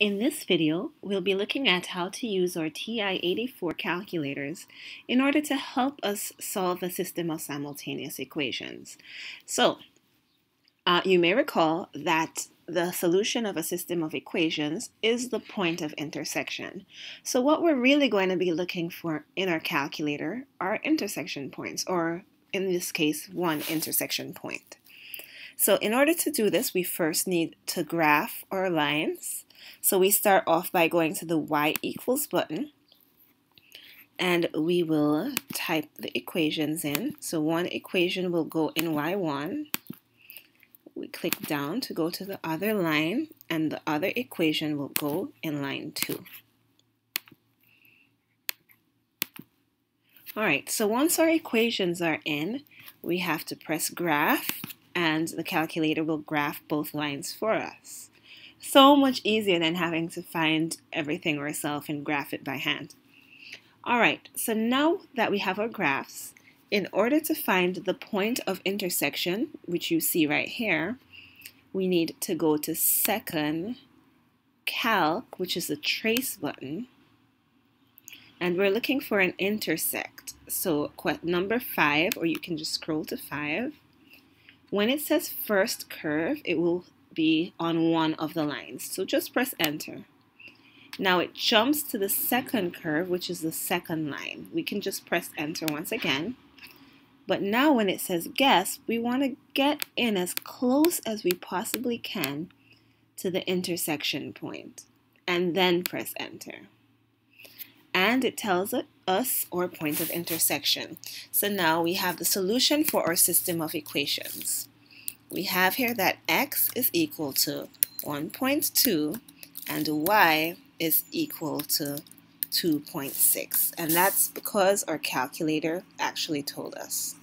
In this video, we'll be looking at how to use our TI-84 calculators in order to help us solve a system of simultaneous equations. So, uh, you may recall that the solution of a system of equations is the point of intersection. So what we're really going to be looking for in our calculator are intersection points, or in this case, one intersection point. So in order to do this, we first need to graph our lines. So we start off by going to the y equals button and we will type the equations in. So one equation will go in y1. We click down to go to the other line and the other equation will go in line 2. Alright, so once our equations are in, we have to press graph and the calculator will graph both lines for us so much easier than having to find everything ourselves and graph it by hand. Alright, so now that we have our graphs, in order to find the point of intersection, which you see right here, we need to go to second calc, which is the trace button, and we're looking for an intersect. So number five, or you can just scroll to five. When it says first curve, it will be on one of the lines. So just press enter. Now it jumps to the second curve, which is the second line. We can just press enter once again. But now when it says guess, we want to get in as close as we possibly can to the intersection point and then press enter. And it tells us our point of intersection. So now we have the solution for our system of equations we have here that x is equal to 1.2 and y is equal to 2.6 and that's because our calculator actually told us.